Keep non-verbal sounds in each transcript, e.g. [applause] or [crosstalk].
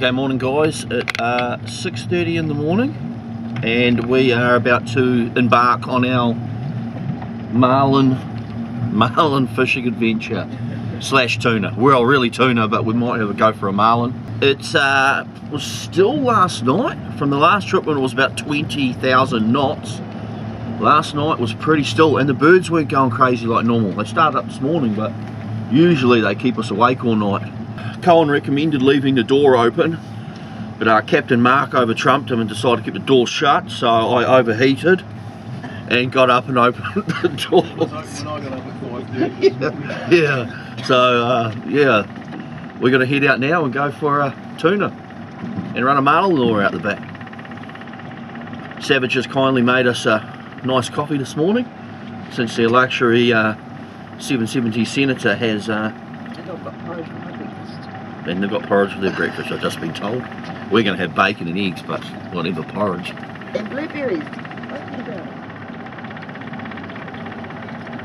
Okay, morning guys. At uh, 6.30 in the morning and we are about to embark on our marlin, [laughs] marlin fishing adventure slash tuna. Well, really tuna, but we might have a go for a marlin. It uh, was still last night, from the last trip when it was about 20,000 knots. Last night was pretty still and the birds weren't going crazy like normal. They started up this morning, but usually they keep us awake all night. Cohen recommended leaving the door open, but uh, Captain Mark over trumped him and decided to keep the door shut, so I overheated and got up and [laughs] opened the door. yeah, [laughs] yeah, so uh, yeah, we're going to head out now and go for a tuna and run a marlin lure out the back. Savage has kindly made us a nice coffee this morning since their luxury uh, 770 Senator has uh, and they've got porridge for their breakfast, I've just been told. We're going to have bacon and eggs, but whatever porridge. And blueberries.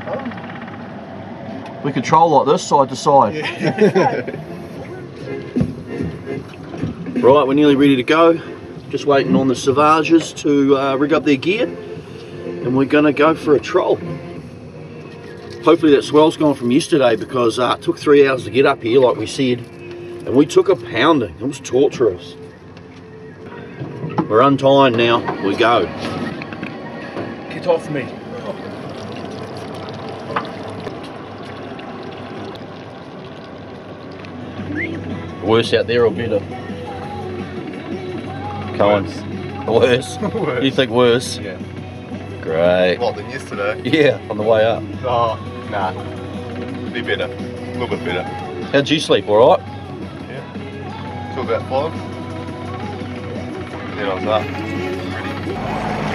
Oh. We control like this, side to side. Yeah. [laughs] right, we're nearly ready to go. Just waiting on the Savages to uh, rig up their gear. And we're going to go for a troll. Hopefully that swell's gone from yesterday because uh, it took three hours to get up here, like we said. And we took a pounding. It was torturous. We're untying now. We go. Get off me. Worse out there or better? Cohen. Worse. [laughs] worse. You think worse? Yeah. Great. What than yesterday? Yeah, on the way up. Oh, nah. Be better. A little bit better. How'd you sleep, alright? Five. Then I was up.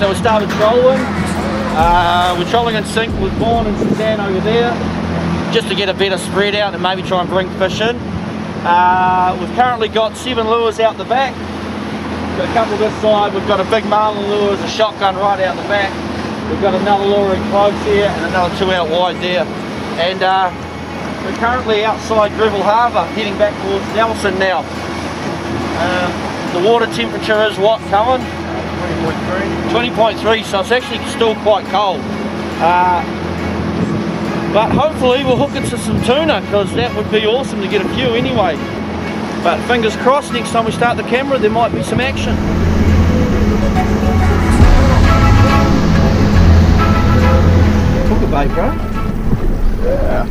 So we started trolling. Uh, we're trolling in sync with Vaughn and Suzanne over there, just to get a better spread out and maybe try and bring fish in. Uh, we've currently got seven lures out the back. We've got a couple this side. We've got a big marlin lure a shotgun right out the back. We've got another lure in close here and another two out wide there. And uh, we're currently outside Greville Harbour, heading back towards Nelson now. Uh, the water temperature is what, Cohen? 20.3 so it's actually still quite cold. Uh, but hopefully we'll hook into some tuna because that would be awesome to get a few anyway. But fingers crossed next time we start the camera there might be some action. Hook a bait bro. Yeah.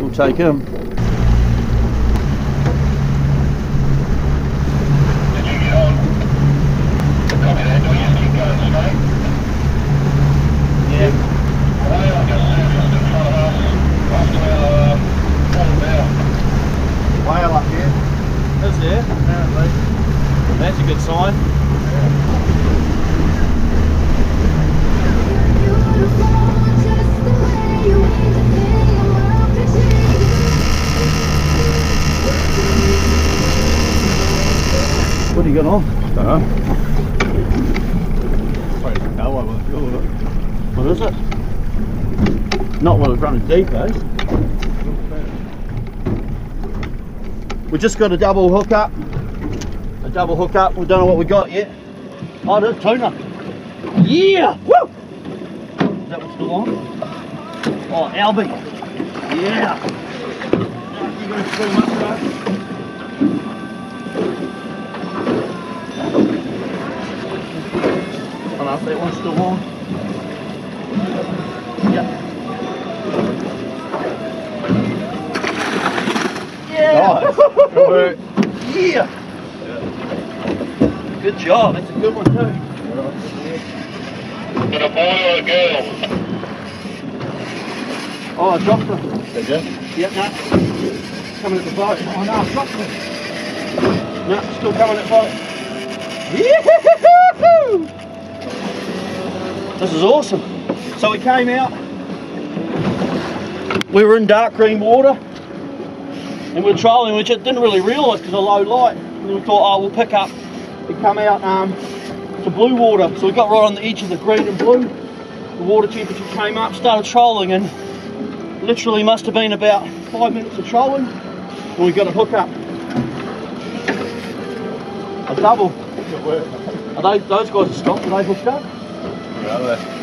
We'll take him going on? Don't know. What is it? Not when it's running deep, eh? We just got a double hook up double hook up. We don't know what we got yet. Oh, there's tuna. Yeah! Woo! Is that what's still on? Oh, Albie. Yeah. You going to swim up. And I say, one's still on. Good job. That's a good one too. Got a boy or a girl? Oh, I dropped it. Did you? Yep, no. Coming at the boat. Oh no, I dropped it. No, still coming at the boat. This is awesome. So we came out. We were in dark green water. And we were trolling, which I didn't really realise because of low light. And we thought, oh, we'll pick up and come out um, to blue water. So we got right on the edge of the green and blue. The water temperature came up, started trolling, and literally must have been about five minutes of trolling and we got a hook up. A double. Are they, those guys are stopped? Are they hooked up? Brother.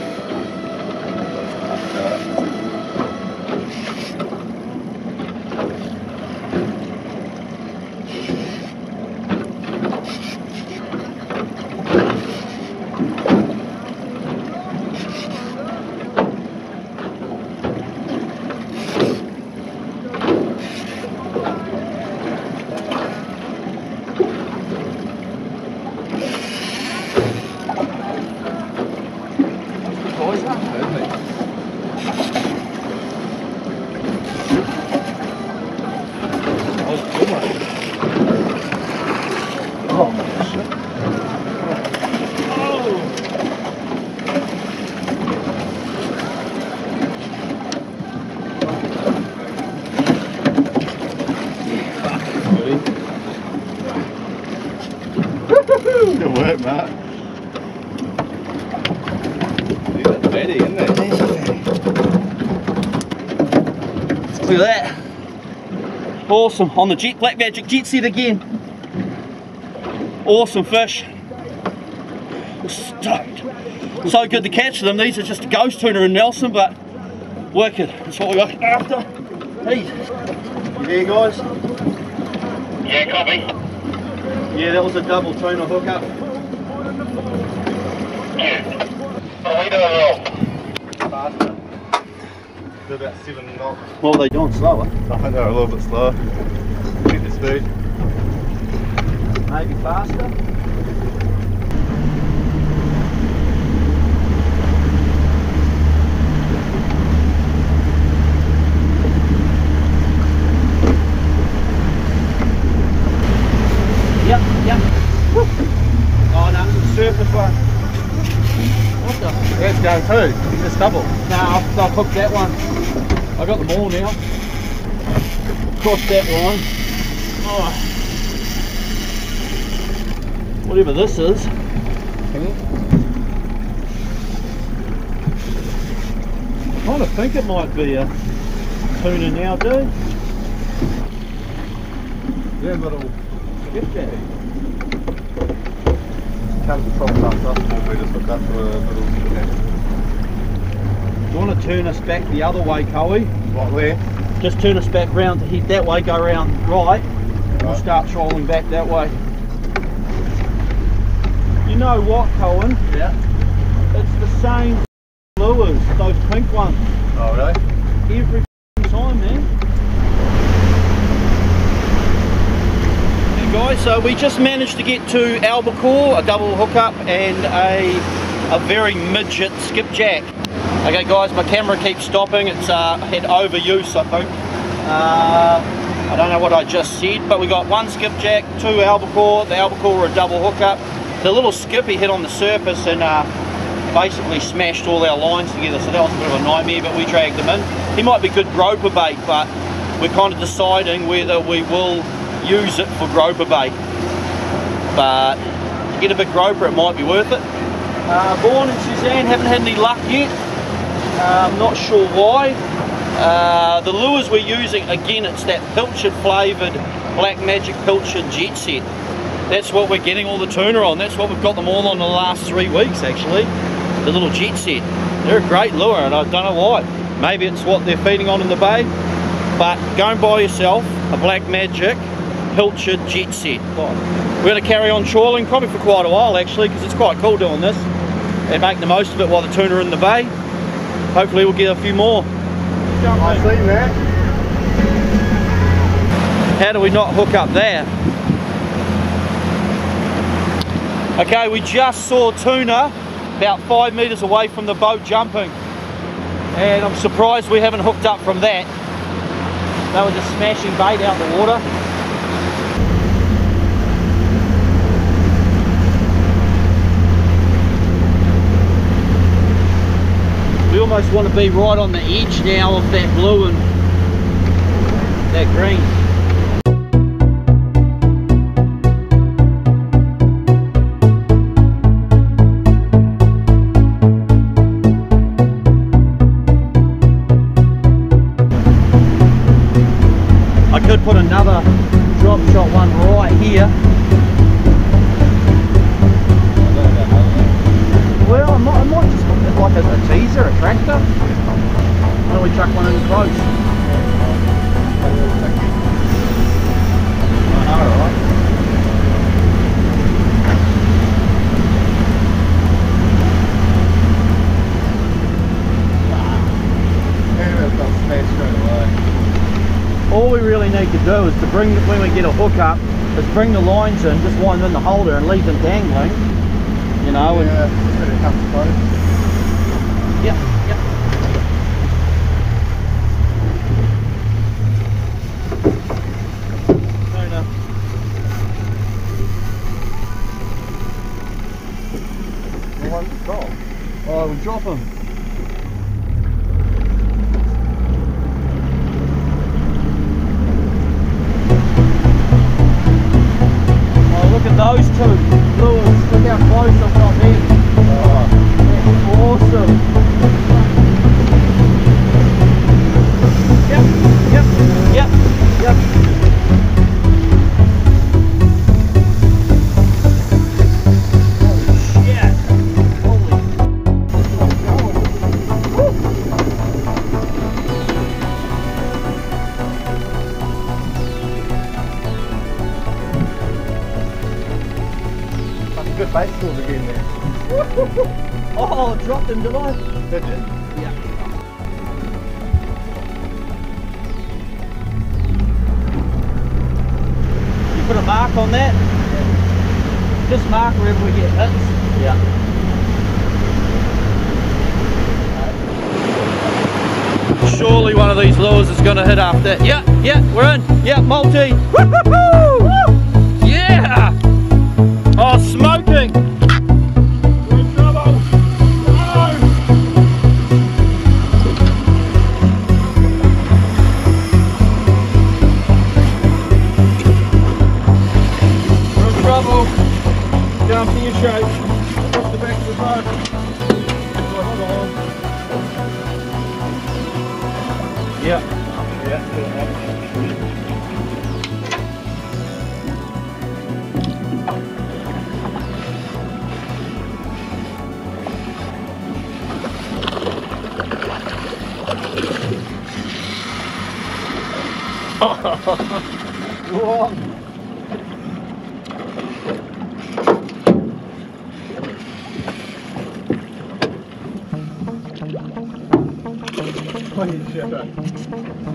Good work, Matt. He's a Betty, isn't he? Look at that. Awesome. On the jet, Black Magic jet set again. Awesome fish. Stoked. So good to catch them. These are just a ghost tuna in Nelson, but wicked. That's what we're after. Hey, you there, guys? Yeah, copy. Yeah, that was a double tuna hookup. What are we doing? Faster. Do about seven knots. What were they doing slower? I think they're a little bit slower. Keep the speed. Maybe faster. Yep, yep. Woo. Oh no, it's a surface one. What the? Let's go too. It's double. No, I've, I've hooked that one. I got them all now. Crossed that line. Oh. Whatever this is. I kind of think it might be a tuna now, dude. Yeah, little Get that. comes from us up and we just hook up to a little Do you want to turn us back the other way, Coey? what way? Just turn us back round to head that way, go round right. and We'll start trolling back that way. You know what, Cohen? Yeah. It's the same lures, those pink ones, Oh really? every time, man. Hey guys, so we just managed to get to albacore, a double hookup, and a a very midget skipjack. Okay, guys, my camera keeps stopping. It's uh, had overuse, I think. Uh, I don't know what I just said, but we got one skipjack, two albacore. The albacore were a double hookup. The little skippy hit on the surface and uh, basically smashed all our lines together, so that was a bit of a nightmare, but we dragged them in. He might be good groper bait, but we're kind of deciding whether we will use it for groper bait. But to get a big groper, it might be worth it. Uh, and Suzanne haven't had any luck yet. Uh, I'm not sure why. Uh, the lures we're using, again, it's that pilchard flavoured Black Magic pilchard jet set. That's what we're getting all the tuna on. That's what we've got them all on the last three weeks, actually. The little jet set. They're a great lure, and I don't know why. Maybe it's what they're feeding on in the bay. But go and buy yourself a Black Magic pilchard jet set. We're going to carry on trawling probably for quite a while, actually, because it's quite cool doing this and make the most of it while the tuna are in the bay. Hopefully, we'll get a few more. I seen that. How do we not hook up there? Okay, we just saw tuna about five metres away from the boat jumping. And I'm surprised we haven't hooked up from that. They were just smashing bait out the water. Almost want to be right on the edge now of that blue and that green. Do is to bring, when we get a hook up, is bring the lines in, just wind them in the holder and leave them dangling. You know, yeah, and Yep, yep. Fair enough. Oh, we'll drop him. うわこんにちは。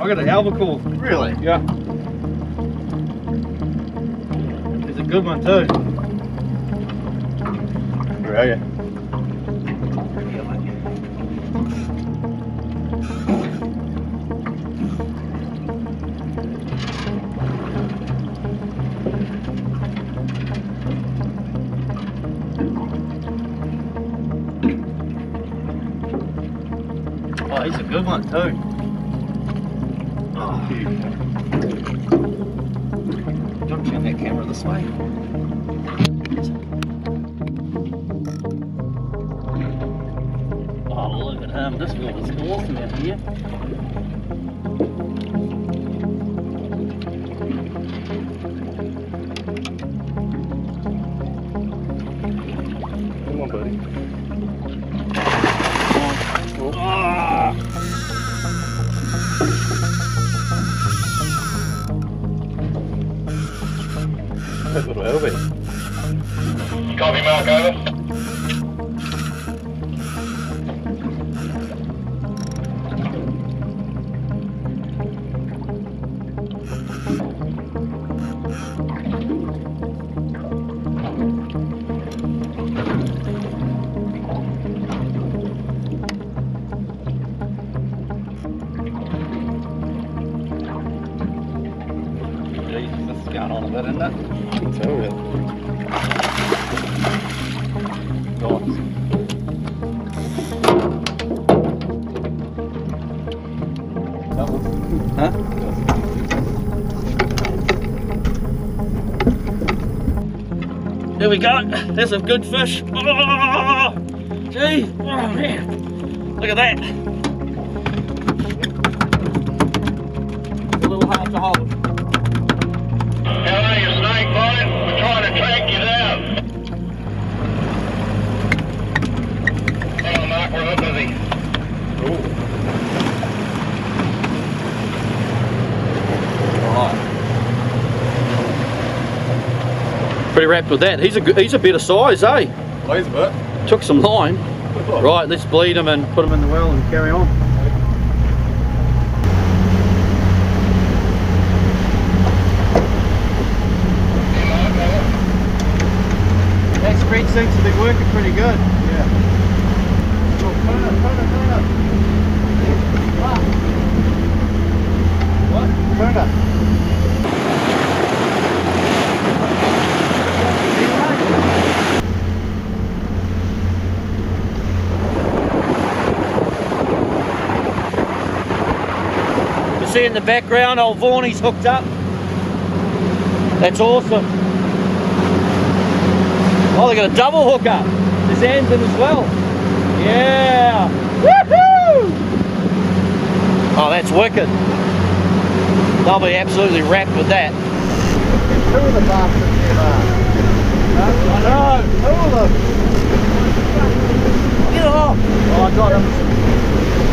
I got a hell of a albacore. Really? Yeah. It's a good one too. Come we go. There's some good fish. Oh, gee. Oh, man. Look at that. A little hard to hold. How are you, snake bite? We're trying to track you down. Hold on, Mark, we're a bit busy. Pretty wrapped with that. He's a good, he's a better size, eh? Plays a bit. Took some line. Right, let's bleed him and put him in the well and carry on. That spread seems to be working pretty good. Yeah. See in the background, old Vaughnie's hooked up. That's awesome. Oh, they got a double hookup. There's hands in as well. Yeah. Woohoo! Oh, that's wicked. They'll be absolutely wrapped with that. Two of the bastards here, I know. Two of them. Get off. Oh, I got him.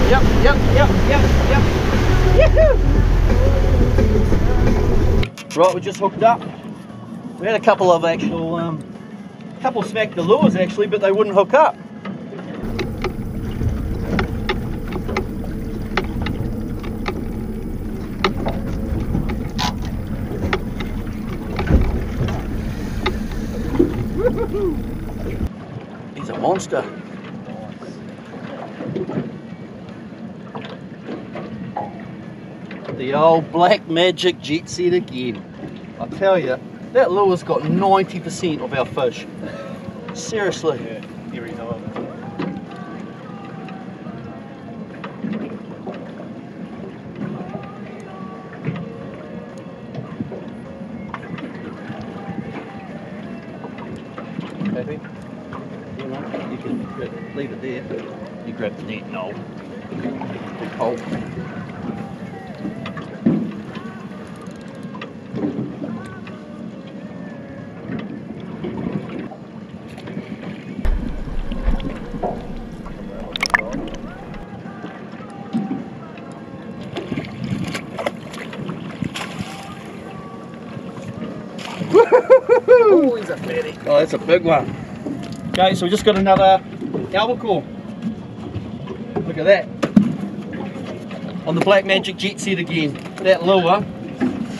Yep, yep, yep, yep, yep. Right, we just hooked up. We had a couple of actual, um, couple smacked the lures actually, but they wouldn't hook up. He's a monster. The old black magic jet set again. I tell you, that lure's got 90% of our fish. Seriously. Yeah, every time. Happy? You can leave it there. You grab the net, no. Big hole. Oh, he's a fatty. Oh, that's a big one. Okay, so we just got another albacore. Look at that. On the Black Magic Jet Set again. That lure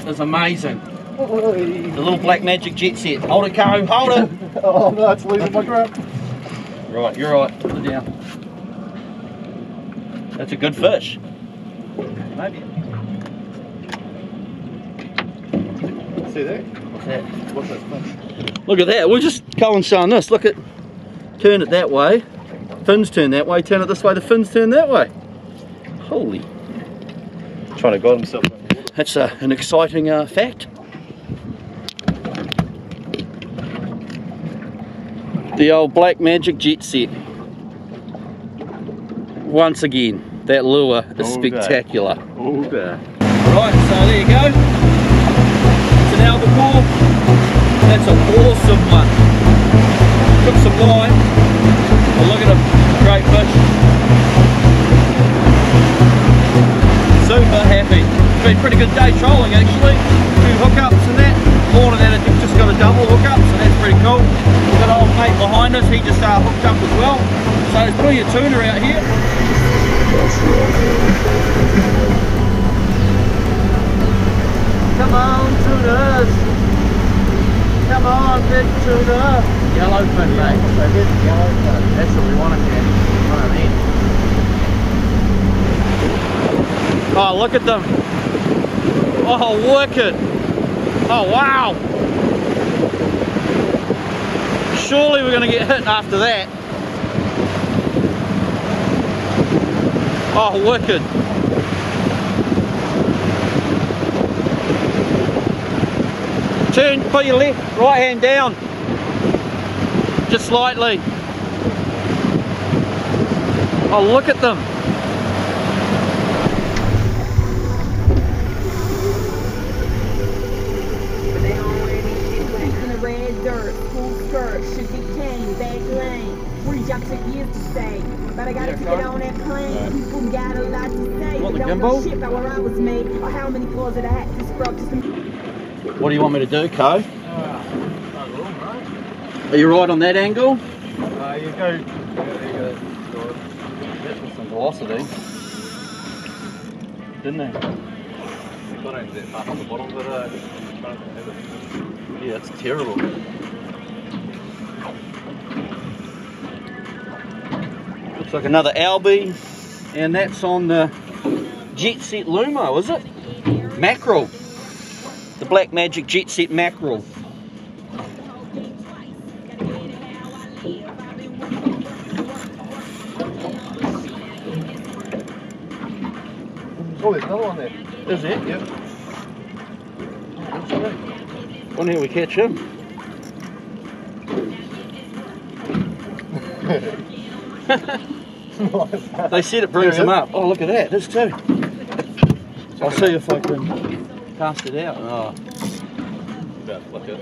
is amazing. The little Black Magic Jet Set. Hold it, Caro, hold it. [laughs] Oh no, it's losing my grip. Right, you're right. Put it down. That's a good fish. Maybe. See that? What's that? What's that fish? Look at that. We're just Colin's showing this. Look at, turn it that way. Fins turn that way. Turn it this way. The fins turn that way. Holy, Trying to guide himself. that's uh, an exciting uh, fact. The old Black Magic Jet Set. Once again, that lure is spectacular. Okay. Right, so there you go. It's an albacore. That's an day trolling actually. Two hookups and that. Morning and it just got a double hookup, so that's pretty cool. We've got old mate behind us, he just uh, hooked up as well. So there's plenty of tuna out here. Come on, tunas. Come on, big tuna. Yellowfin, mate. Yellowfin. That's what we wanted, Daddy. What I mean. Oh, look at them. Oh, wicked. Oh wow! Surely we're gonna get hit after that. Oh, wicked. Turn, put your left, right hand down. Just slightly. Oh, look at them. To say, Want but the don't know shit about where I was made or how many floors that I had to scrub just to What do you want me to do, Co? Are you right on that angle? Uh, you go. Yeah, there you go. Some velocity. Didn't it? Got only that far on the bottom, but uh, trying to have it. Yeah, it's terrible. Looks like another Albie, and that's on the Jet Set Lumo, is it? Mackerel. The Black Magic Jet Set Mackerel. Oh, there's another one there. Is it? Yep. Wonder how we catch him. [laughs] [laughs] They said it brings There them up. Oh, look at that. There's too. I'll see if I can cast it out. Ah. Oh. About to flick it.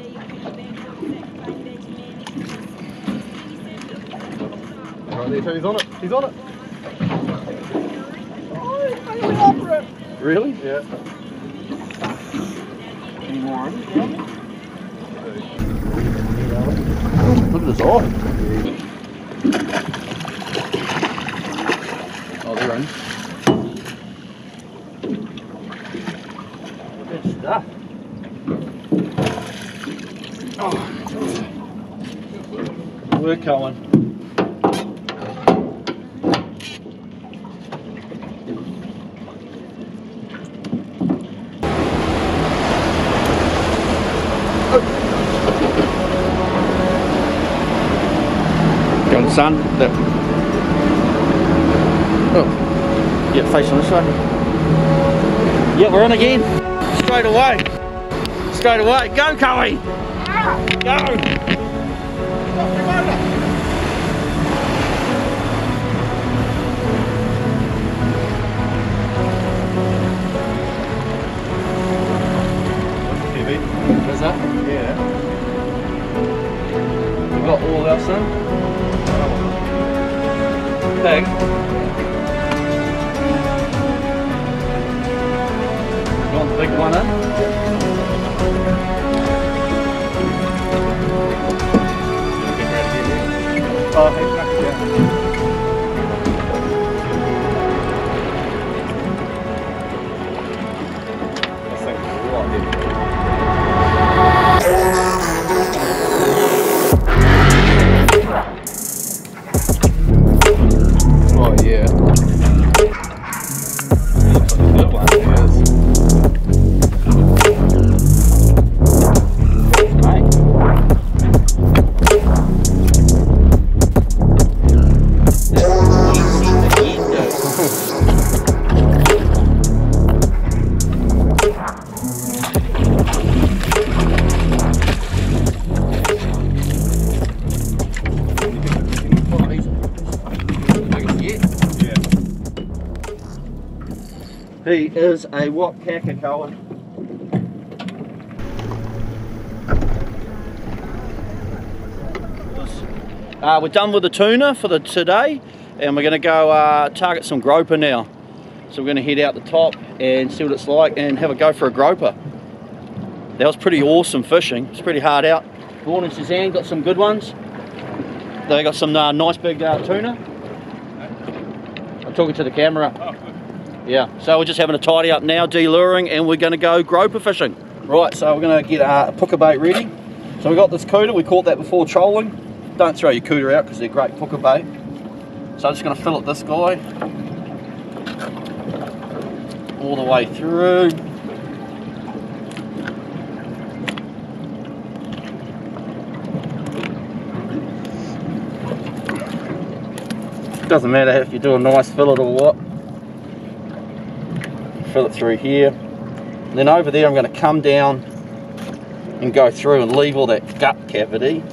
Right there, so he's on it. He's on it. Oh, he's finally after it. Really? Yeah. Any more on it? Look at his eye. Oh, they're in. Good stuff. Oh. We're going. Go on, son. Look. Oh. Yeah, facing this way. Yeah, we're on again. Straight away. Straight away. Go, Coey. Go. TV. That? Yeah. We've got all our son. Peg. You want the big one in? Oh, down. This thing's a lot heavier. Is a what Cohen. Uh, we're done with the tuna for the today and we're going to go uh, target some groper now. So we're going to head out the top and see what it's like and have a go for a groper. That was pretty awesome fishing. It's pretty hard out. Vaughan and Suzanne got some good ones. They got some uh, nice big uh, tuna. I'm talking to the camera. Yeah, so we're just having a tidy up now, deluring, and we're going to go groper fishing. Right, so we're going to get our puka bait ready. So we got this couta, we caught that before trolling. Don't throw your couta out because they're great puka bait. So I'm just going to fill it this guy all the way through. Doesn't matter if you do a nice fillet or what. Fill it through here. And then over there I'm going to come down and go through and leave all that gut cavity.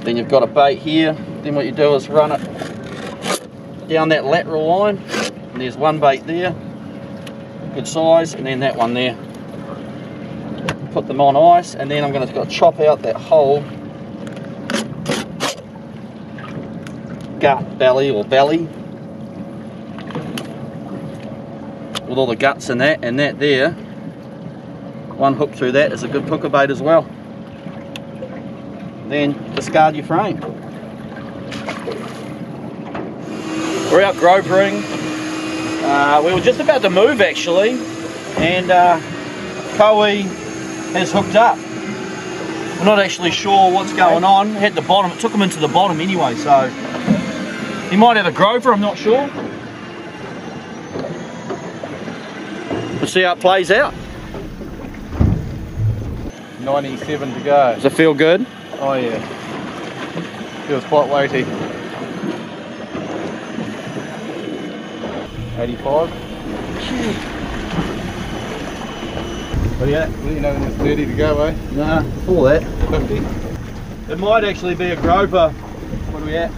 Then you've got a bait here. Then what you do is run it down that lateral line. And there's one bait there. Good size. And then that one there. Put them on ice. And then I'm going to chop out that whole gut belly or belly with all the guts in that and that there one hook through that is a good hooker bait as well. Then discard your frame. We're out gropering. Uh, we were just about to move actually and uh, Coey has hooked up. We're not actually sure what's going on. Hit the bottom. It took him into the bottom anyway so he might have a groper, I'm not sure. See how it plays out. 97 to go. Does it feel good? Oh yeah. Feels quite weighty. 85. What do you Let you know when it's 30 to go, eh? Nah, all that. 50. It might actually be a groper. What are we at?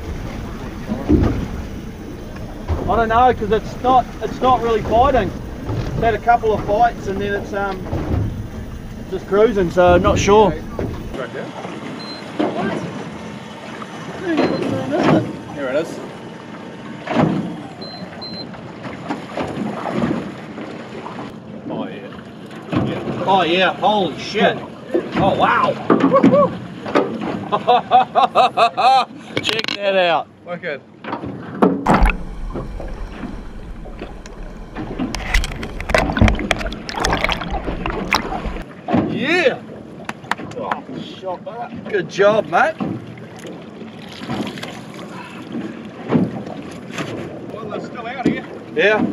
I don't know because it's not it's not really fighting. It's had a couple of fights and then it's um just cruising, so not sure. Right there. Here it is. Oh yeah. Oh yeah, holy shit. Oh wow. [laughs] Check that out. Wicked. Yeah. Oh, shot that. Good job, mate. Well, they're still out here. Yeah.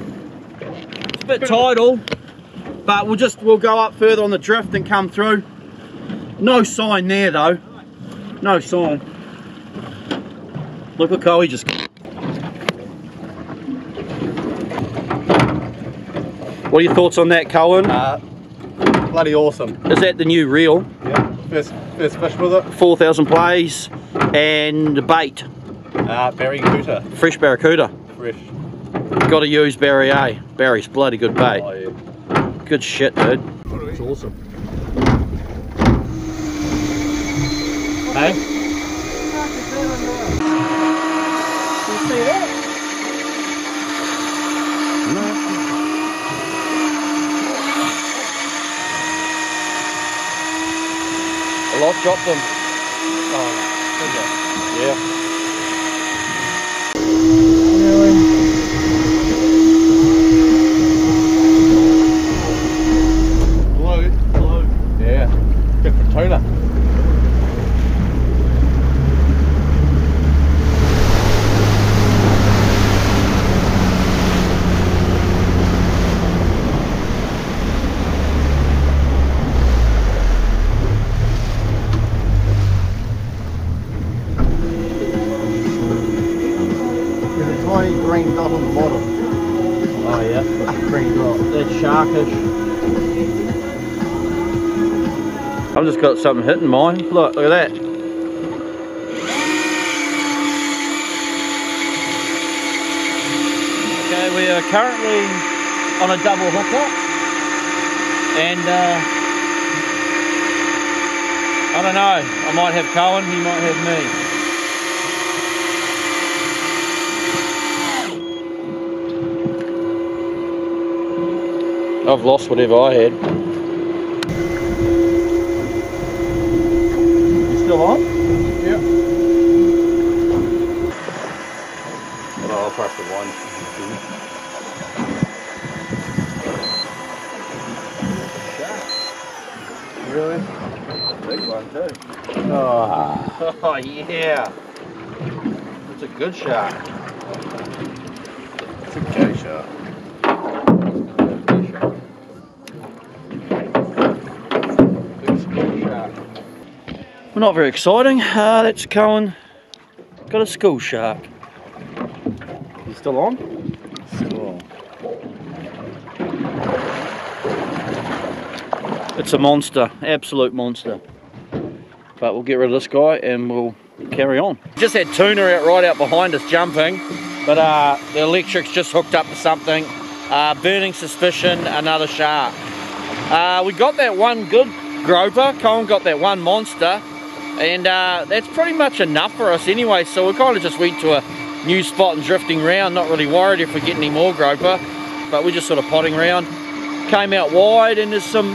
It's a bit tidal, but we'll just we'll go up further on the drift and come through. No sign there though. No sign. Look at Coey just. What are your thoughts on that, Cohen? Uh, bloody awesome. Is that the new reel? Yeah. First, first fish with it. 4,000 plays and bait, Uh, Barracuda. fresh barracuda. Fresh. Got to use Barry A. Barry's bloody good bait. Oh yeah. Good shit, dude. It's awesome. Hey? You see that? A lot dropped them. Oh, yeah. Blue. Blue. Yeah. Good for tuna. Something hitting mine. Look, look at that. Okay, we are currently on a double hooker. And uh, I don't know. I might have Cohen, he might have me. I've lost whatever I had. Still on? Yeah. Well, I'll press the one. Really? Big one too. Oh, [laughs] oh yeah. It's a good shot. It's a gay shot. Big school shark. Well, not very exciting. Uh, that's Cohen. Got a school shark. He's still on. It's a monster, absolute monster. But we'll get rid of this guy and we'll carry on. Just had tuna out right out behind us jumping, but uh, the electric's just hooked up to something. Uh, burning suspicion, another shark. Uh, we got that one good groper. Colin got that one monster, and uh, that's pretty much enough for us anyway. So we kind of just went to a new spot and drifting around. Not really worried if we get any more groper, but we're just sort of potting around. Came out wide, and there's some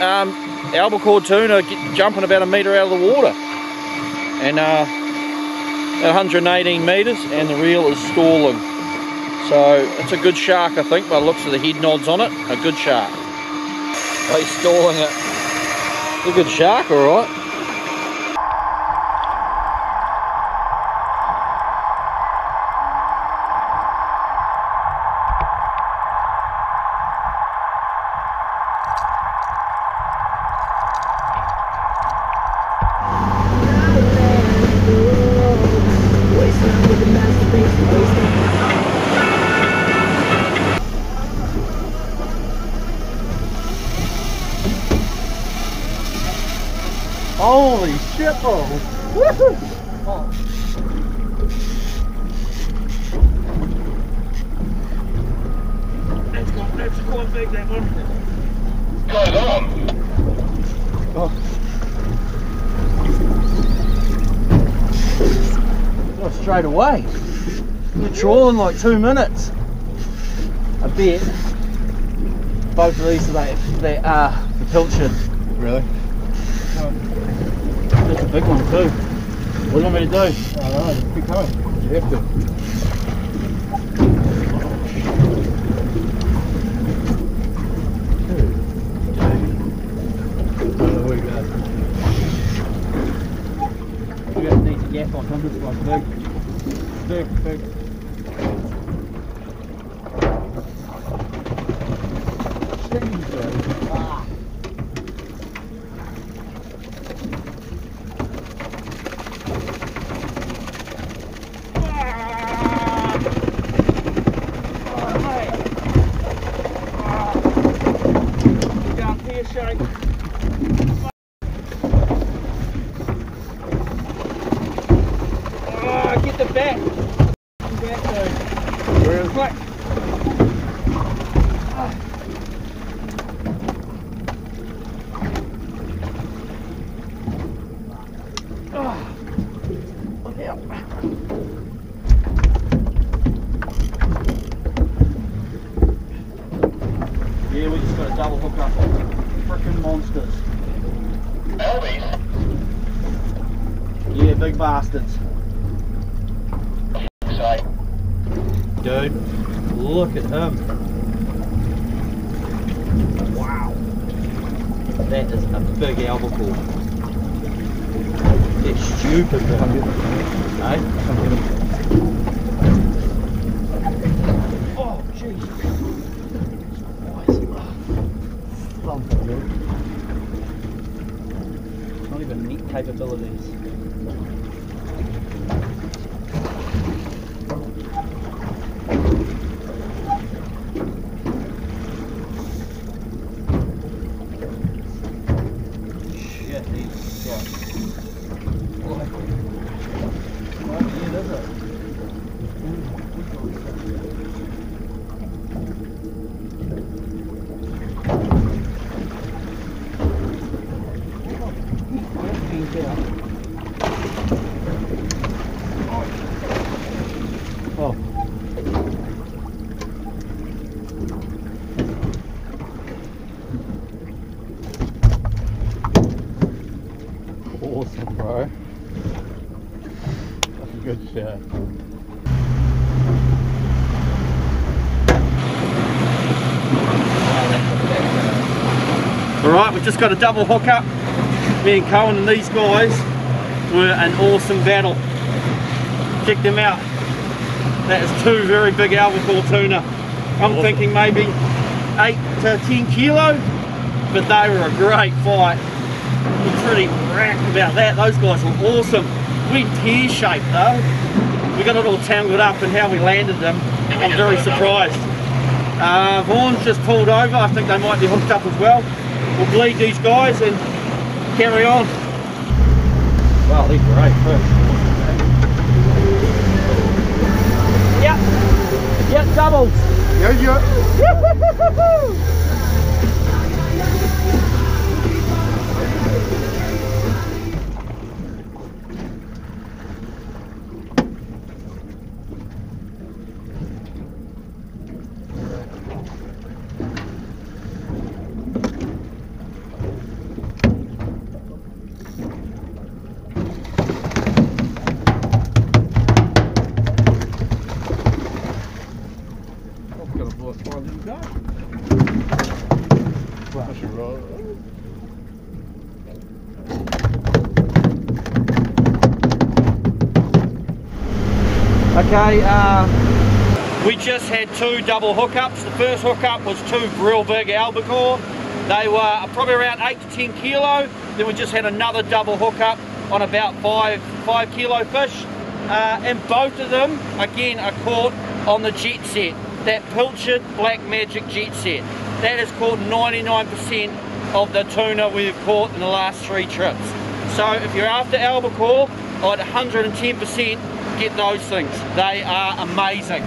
um, albacore tuna jumping about a metre out of the water. And uh, 118 metres, and the reel is stalling. So it's a good shark, I think, by the looks of the head nods on it. A good shark. He's stalling it. It's a good shark, all right. Holy shit, oh. That's, quite- that's quite big, that one. Goes on. Oh, straight away. We're trawling like two minutes. I bet both of these are they, they are the pilchard. Really? Um, that's a big one too. What do you want me to do? I don't know, just keep going. You have to. We got a decent gap on him. This one's big. Big, big. Down here, shake. Oh, get the back. Get back though. Where is Quick. Ah. Look out. Yeah, we just got a double hook up on frickin' monsters. Albies. Yeah, big bastards. Say. Dude, look at him. Wow. That is a big albacore. It's stupid big. Eh? Oh, jeez. Why is it thumping, dude? Not even neat capabilities. Shit, he's got. Like, what year is it? Oh. Awesome, bro. That's a good shot. Alright, we've just got a double hook up. Me and Cohen and these guys were an awesome battle. Check them out. That is two very big albacore tuna. I'm thinking maybe 8 to 10 kilo, but they were a great fight. I'm pretty racked about that. Those guys were awesome. We tear shaped though. we got it all tangled up and how we landed them. I'm very surprised. Uh, just pulled over. I think they might be hooked up as well. We'll bleed these guys and carry on. Wow, these are great fish. Yep. Yep, doubles. Yeah, yeah. Okay, uh, we just had two double hookups. The first hookup was two real big albacore. They were probably around 8 to 10 kilo. Then we just had another double hookup on about 5, five kilo fish. Uh, and both of them, again, are caught on the jet set. That pilchard black magic jet set. That has caught 99% of the tuna we've caught in the last three trips. So if you're after albacore, I'd 110% get those things. They are amazing.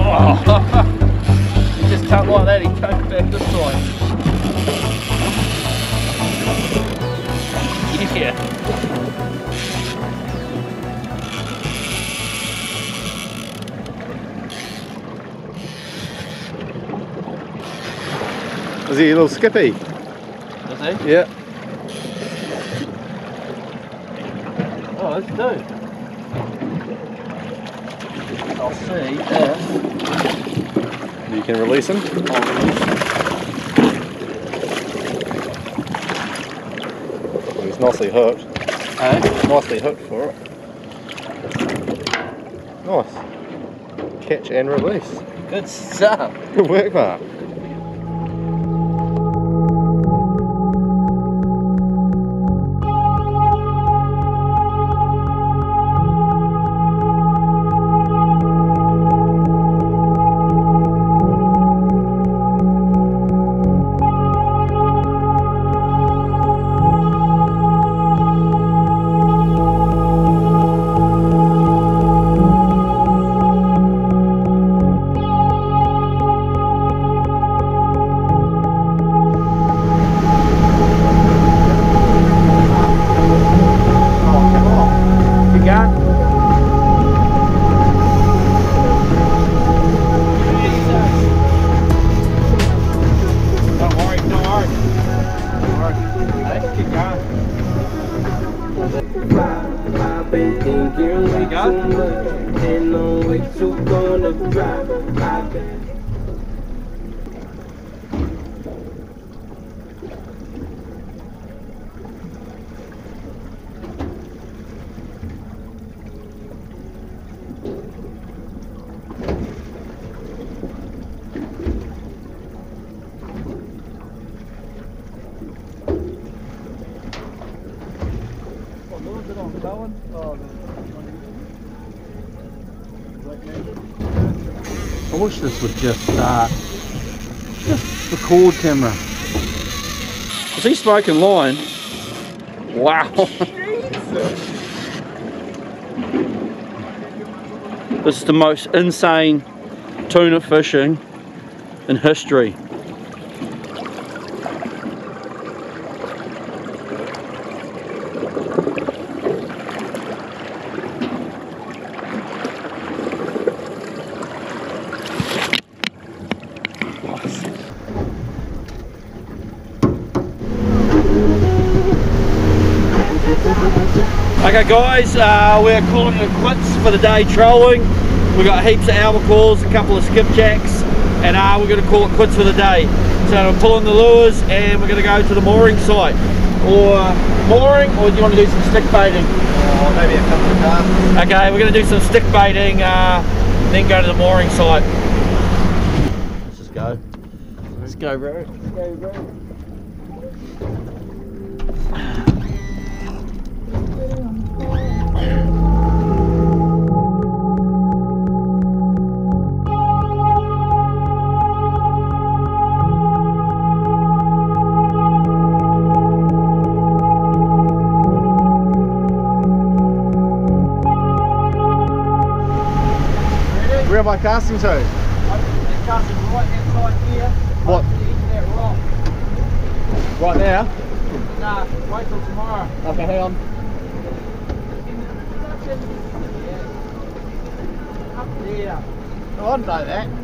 Oh. [laughs] just cut like that, Yeah. Is he a little skippy? Does he? Yeah. Oh, let's do. I'll see if You can release him. He's nicely hooked. Eh? Hey? Nicely hooked for it. Nice. Catch and release. Good stuff. Good work, Mark. I wish this would just start. Just record camera. Is he smoking line? Wow. this is the most insane tuna fishing in history. Okay guys, uh, we're calling it quits for the day trolling. We've got heaps of albacores, a couple of skipjacks, and uh, we're going to call it quits for the day. So we're pulling the lures and we're going to go to the mooring site. or mooring, or do you want to do some stick baiting? Oh, maybe a couple of casts. Okay, we're going to do some stick baiting, uh, then go to the mooring site. Let's just go. Let's go, bro. Let's go, bro. I casting to? Casting right here. What? Right now? Nah, wait till tomorrow. Okay, hang on. Up there. Oh, I know that.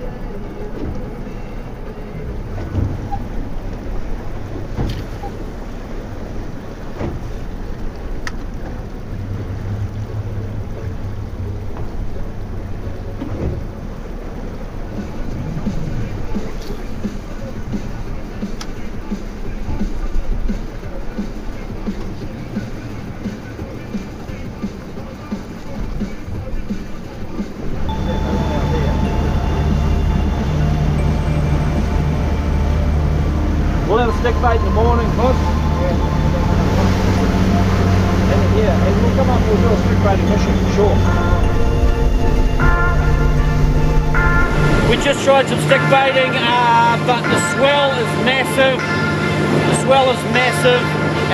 Tried some stick baiting, uh, but the swell is massive. The swell is massive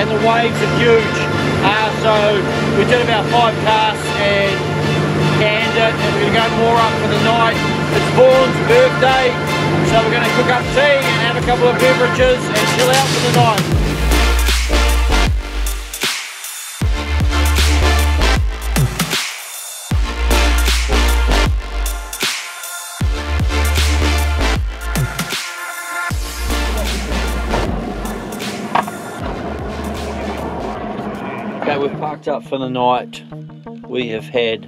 and the waves are huge. Uh, so we did about five casts and canned it and we're going to go moor up for the night. It's Vaughn's birthday, so we're going to cook up tea and have a couple of beverages and chill out for the night. We've parked up for the night. We have had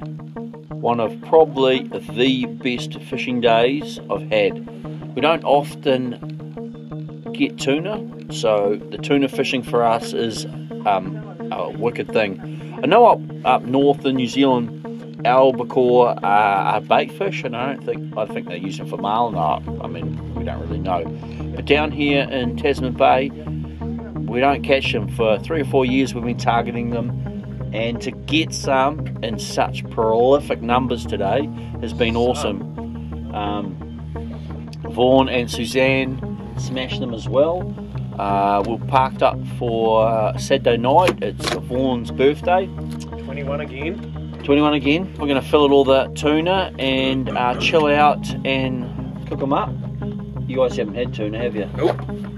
one of probably the best fishing days I've had. We don't often get tuna, so the tuna fishing for us is um, a wicked thing. I know up up north in New Zealand, albacore are, bait fish, and I don't think I think they use them for marlin. I mean, we don't really know. But down here in Tasman Bay, we don't catch them for three or four years. We've been targeting them, and to get some in such prolific numbers today has been awesome. Um, Vaughan and Suzanne smashed them as well. Uh, we're parked up for uh, Saturday night. It's Vaughan's birthday. 21 again. 21 again. We're going to fill it all the tuna and uh, chill out and cook them up. You guys haven't had tuna, have you? Nope.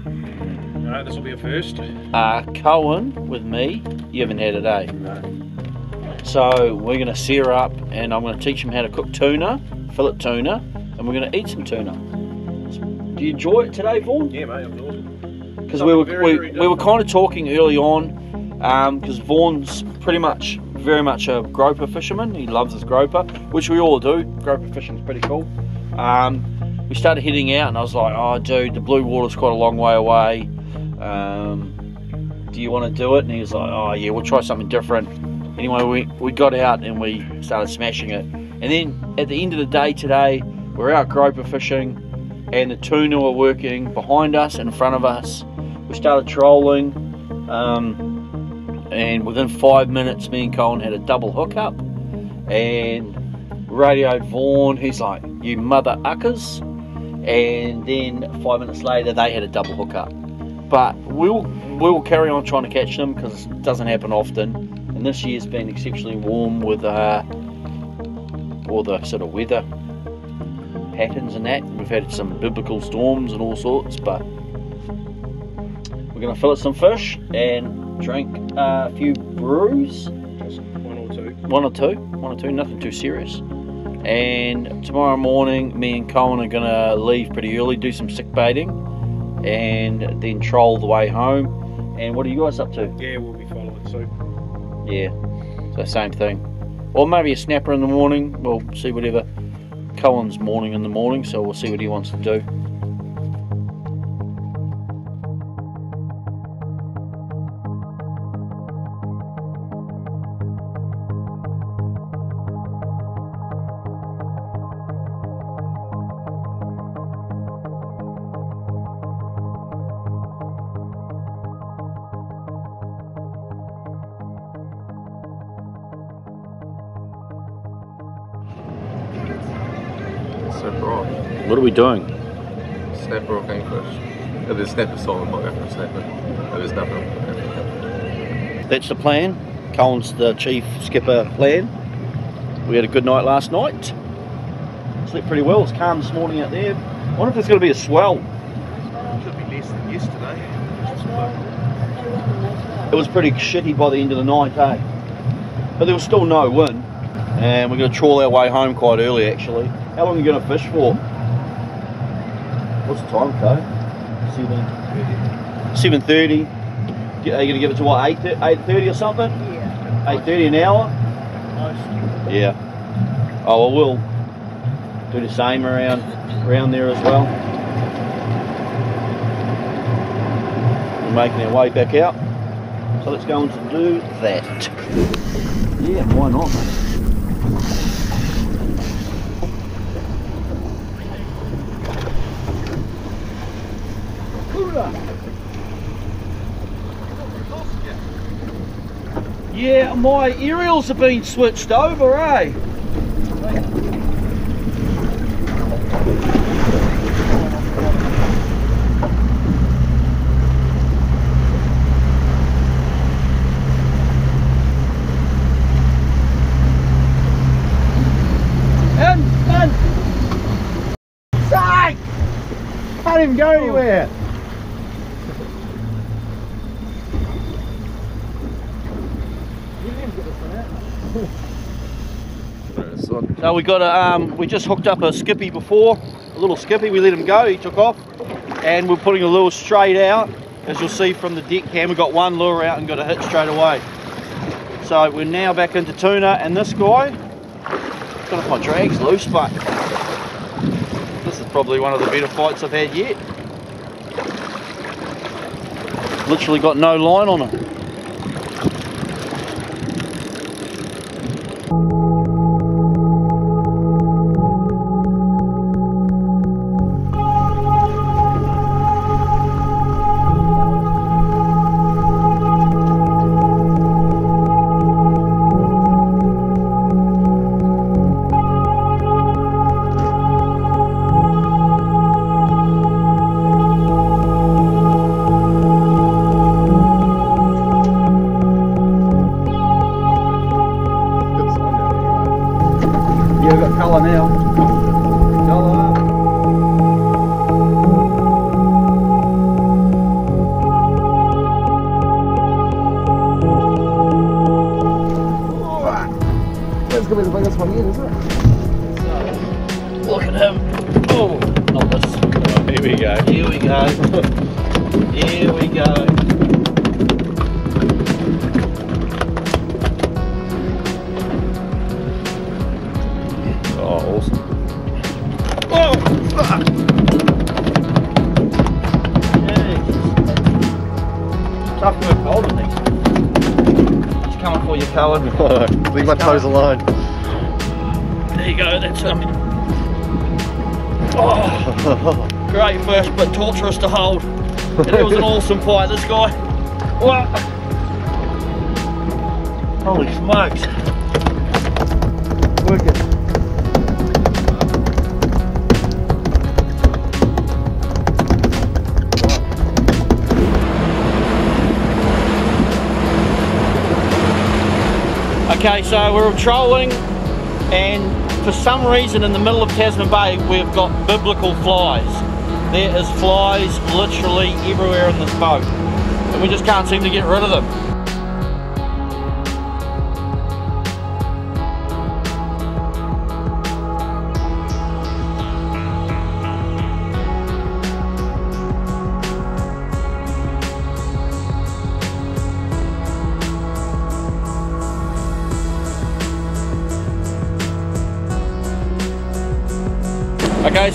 No, this will be a first. uh, Cohen with me. You haven't had it, eh? So we're going to sear up, and I'm going to teach him how to cook tuna, fillet tuna, and we're going to eat some tuna. Do you enjoy it today, Vaughan? Yeah, mate, awesome. Because we were Very, we, very we were kind of talking early on, because Vaughan's pretty much very much a groper fisherman. He loves his groper, which we all do. Groper fishing's pretty cool. Um, we started heading out, and I was like, "Oh, dude, the blue water's quite a long way away. Um, do you want to do it?" And he was like, "Oh, yeah, we'll try something different." Anyway, we we got out and we started smashing it. And then at the end of the day today, we're out groper fishing, and the tuna were working behind us, and in front of us. We started trolling, um, and within five minutes, me and Colin had a double hookup, and radioed Vaughan. He's like, "You mother uckers!" And then five minutes later, they had a double hookup. But we'll we'll carry on trying to catch them because it doesn't happen often. And this year's been exceptionally warm with uh, all the sort of weather patterns and that. We've had some biblical storms and all sorts, but we're going to fillet some fish and drink a few brews, Just one or two. one or two, one or two, nothing too serious. And tomorrow morning, me and Colin are going to leave pretty early, do some stick baiting, and then troll the way home. And what are you guys up to? Yeah, we'll be following suit. Yeah, so same thing. Or maybe a snapper in the morning. We'll see whatever. Colin's morning in the morning, so we'll see what he wants to do. We doing? Snapper or kingfish. If there's snapper solid, might go for a snapper. If there's nothing, I'll go for a kingfish. That's the plan. Colin's the chief skipper plan. We had a good night last night. Slept pretty well. It's calm this morning out there. I wonder if there's going to be a swell. Should be less than yesterday. It was pretty shitty by the end of the night, eh? But there was still no wind. And we're going to trawl our way home quite early, actually. How long are you going to fish for? What's the time, Co? Seven. 7.30. Are you going to give it to what, 8, 8.30 or something? Yeah. 8.30 an hour? Yeah. Oh, well, we'll do the same around, around there as well. We're making our way back out. So let's go on to do that. Yeah, why not, mate? Yeah, my aerials have been switched over, eh? And, and Sake! Can't even go anywhere. So we got a, um, we just hooked up a skippy before, a little skippy. We let him go. He took off, and we're putting a lure straight out. As you'll see from the deck cam, we got one lure out and got a hit straight away. So we're now back into tuna, and this guy, got off my drags loose, but this is probably one of the better fights I've had yet. Literally got no line on him. Tough work holding these. He's coming for you, Cullen. Leave [laughs] my toes alone. There you go, that's him. Oh, great fish, but torturous to hold. And it was an awesome fight, this guy. What? Holy smokes. Okay, so we're trolling, and for some reason in the middle of Tasman Bay, we've got biblical flies. There is flies literally everywhere in this boat, and we just can't seem to get rid of them.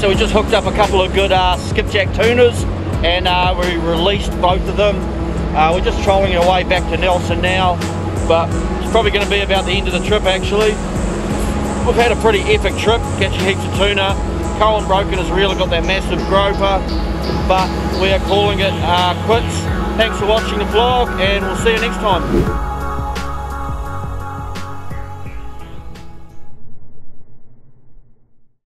So we just hooked up a couple of good uh, skipjack tuners and uh, we released both of them. Uh, we're just trolling our way back to Nelson now, but it's probably going to be about the end of the trip actually. We've had a pretty epic trip, catching heaps of tuna. Colin Broken has really got that massive groper, but we are calling it uh, quits. Thanks for watching the vlog and we'll see you next time.